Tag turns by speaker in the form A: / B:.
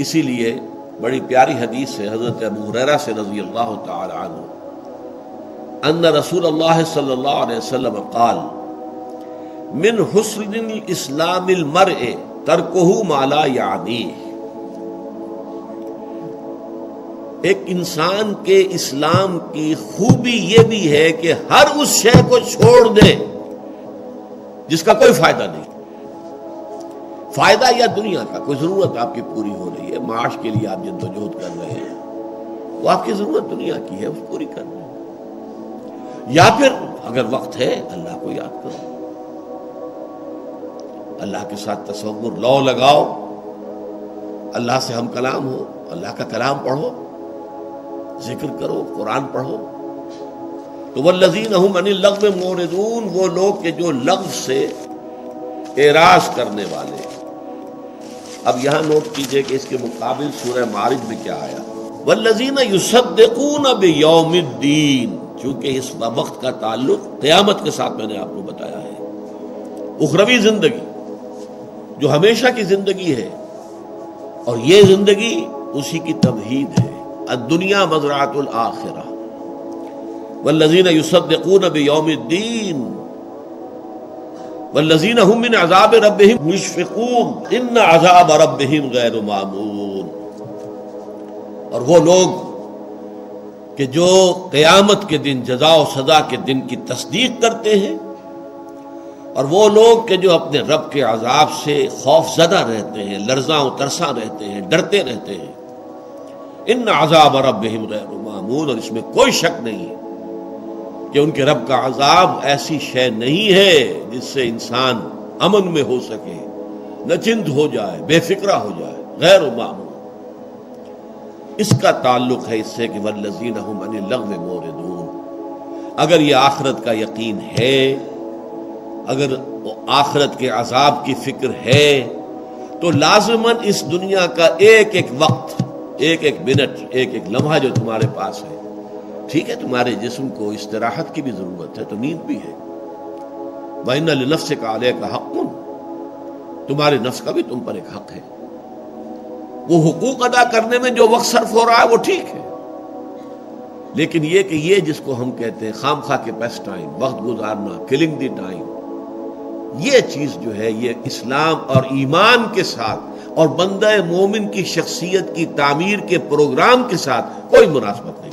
A: इसीलिए बड़ी प्यारी हदीस है, हज़रत अबू हुरैरा से रज़ी अल्लाह तु अन्न रसूल अल्लाह सल्लल्लाहु अलैहि वसल्लम काल, मिन हुस्न इस्लाम मर तरकहू माला यानी एक इंसान के इस्लाम की खूबी यह भी है कि हर उस शय को छोड़ दे, जिसका कोई फ़ायदा नहीं। फ़ायदा या दुनिया का? कोई ज़रूरत आपकी पूरी हो रही है। माश के लिए आप जद्दोजहद कर रहे हैं। वो आपकी ज़रूरत दुनिया की है, वो पूरी कर रहे हैं। या फिर, अगर वक्त है, अल्लाह को याद करो। अल्लाह के साथ तस्वुर लौ लगाओ। अल्लाह से हम कलाम हो, अल्लाह का कलाम पढ़ो। ज़िक्र करो, कुरान पढ़ो। तो वह लजीन लग में मोरदून, वो लोग के जो लफ्ज से एराज करने वाले अब यहाँ नोट कीजिए कि इसके मुकाबिल सूर्य मारिज में क्या आया? वल्लजीन युसद्दून अब यौमुद्दीन, चूँकि इस वक्त का ताल्लुक क़यामत के साथ मैंने आपको बताया है। उखरवी ज़िंदगी, जो हमेशा की ज़िंदगी है, और ये ज़िंदगी उसी की तमहीद है। दुनिया मजरातुल आखिरा। वल्लजीन युसद्दून बियौमिद्दीन वल्लजीन हम अजाब रब्बिहिम मुशफिकून इन अजाब रब्बिहिम गैर मामून। और वो लोग कि जो क़यामत के दिन, जजा सजा के दिन की तस्दीक करते हैं, और वो लोग के जो अपने रब के अजाब से खौफ जदा रहते हैं लर्जा तरसा रहते हैं, डरते रहते हैं। इन अजाब रब गैर मामून, और इसमें कोई शक नहीं है। कि उनके रब का अजाब ऐसी शय नहीं है जिससे इंसान अमन में हो सके, नचिंत हो जाए, बेफिक्रा हो जाए, गैर मामून। इसका ताल्लुक है इससे कि वल्लजीन लग में अगर ये आखरत का यकीन है, अगर आखरत के अजाब की फ़िक्र है तो लाजमन इस दुनिया का एक एक वक्त, एक एक मिनट, एक एक लम्हा जो तुम्हारे पास है ठीक है, तुम्हारे जिस्म को istirahat की भी ज़रूरत है तो नींद भी है। वैन नफ्स का का हक तुम्हारे नफ्स का भी तुम पर एक हक है। वो हुकूक अदा करने में जो वक्त सर्फ हो रहा है, वो ठीक है। लेकिन ये कि ये जिसको हम कहते हैं खाम खा के बेस्ट टाइम, वक्त गुजारना, किलिंग दी टाइम, ये चीज़ जो है, ये इस्लाम और ईमान के साथ और बंद मोमिन की शख्सियत की तामीर के प्रोग्राम के साथ कोई मुनासबत नहीं।